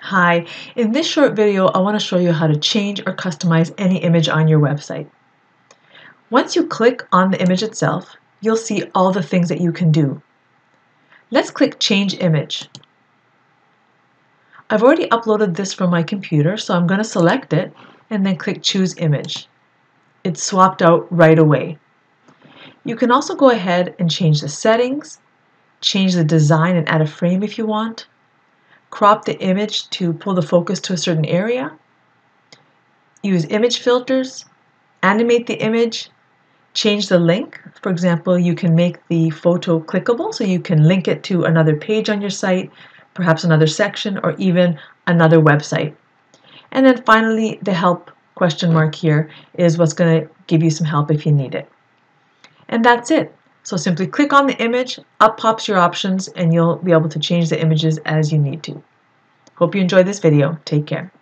Hi, in this short video I want to show you how to change or customize any image on your website. Once you click on the image itself, you'll see all the things that you can do. Let's click Change Image. I've already uploaded this from my computer, so I'm going to select it and then click Choose Image. It's swapped out right away. You can also go ahead and change the settings, change the design and add a frame if you want, crop the image to pull the focus to a certain area, use image filters, animate the image, change the link. For example, you can make the photo clickable so you can link it to another page on your site, perhaps another section, or even another website. And then finally, the help question mark here is what's going to give you some help if you need it. And that's it. So simply click on the image, up pops your options, and you'll be able to change the images as you need to. Hope you enjoyed this video. Take care.